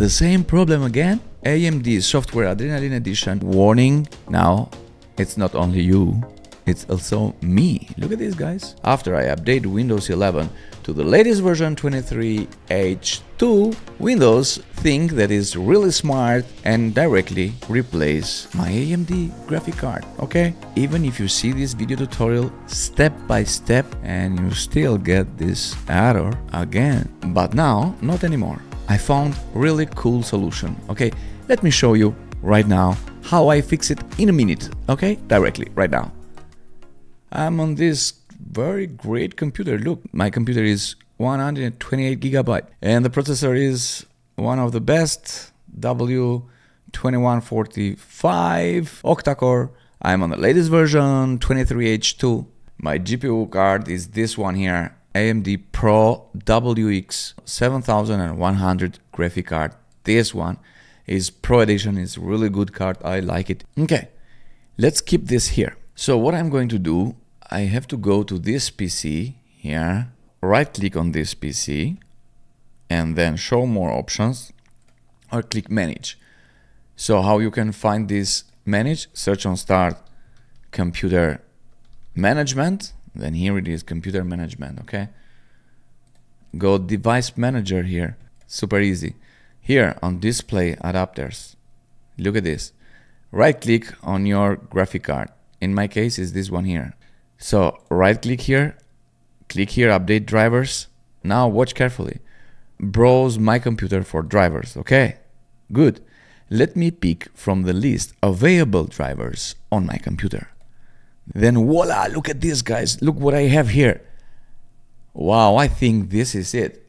The same problem again? AMD Software Adrenalin Edition. Warning, now it's not only you, it's also me. Look at this guys. After I update Windows 11 to the latest version 23H2, Windows think that is really smart and directly replace my AMD graphic card, okay? Even if you see this video tutorial step by step and you still get this error again. But now, not anymore. I found really cool solution, okay? Let me show you right now how I fix it in a minute, okay? Directly, right now. I'm on this very great computer. Look, my computer is 128 gigabyte and the processor is one of the best W2145 octa-core. I'm on the latest version 23H2. My GPU card is this one here, AMD Pro WX 7100 graphic card. This one is Pro Edition, is really good card. I like it. Okay, let's keep this here. So what I'm going to do, I have to go to this PC here, right click on this PC and then show more options or click manage. So how you can find this manage, search on start computer management, then here it is computer management, okay? Go device manager here, super easy. Here on display adapters, look at this. Right click on your graphic card in my case is this one here. So right click here, click here update drivers. Now watch carefully. Browse my computer for drivers, okay? Good. Let me pick from the list available drivers on my computer. Then voila, look at this guys, look what I have here. Wow, I think this is it.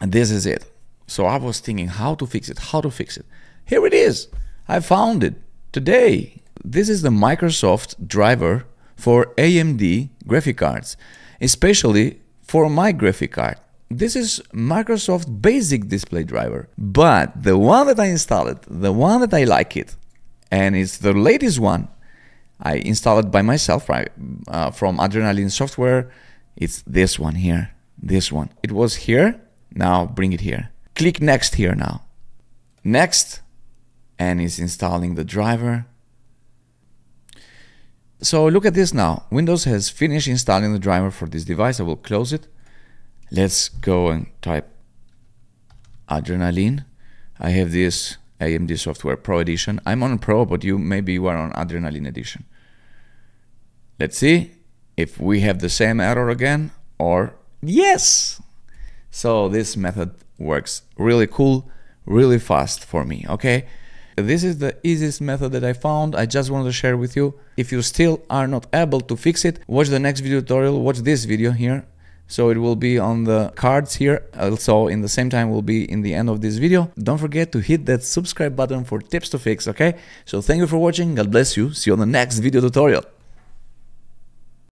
This is it. So I was thinking how to fix it, how to fix it. Here it is. I found it today. This is the Microsoft driver for AMD graphic cards, especially for my graphic card. This is Microsoft basic display driver, but the one that I installed, the one that I like it, and it's the latest one, I installed it by myself right, uh, from Adrenalin software. It's this one here, this one. It was here, now bring it here. Click next here now. Next, and it's installing the driver. So look at this now. Windows has finished installing the driver for this device. I will close it. Let's go and type Adrenalin. I have this AMD Software Pro Edition. I'm on Pro, but you maybe you are on Adrenalin Edition. Let's see if we have the same error again or yes. So this method works really cool, really fast for me, okay? This is the easiest method that I found. I just wanted to share with you. If you still are not able to fix it, watch the next video tutorial, watch this video here. So it will be on the cards here. Also in the same time will be in the end of this video. Don't forget to hit that subscribe button for tips to fix, okay? So thank you for watching. God bless you. See you on the next video tutorial.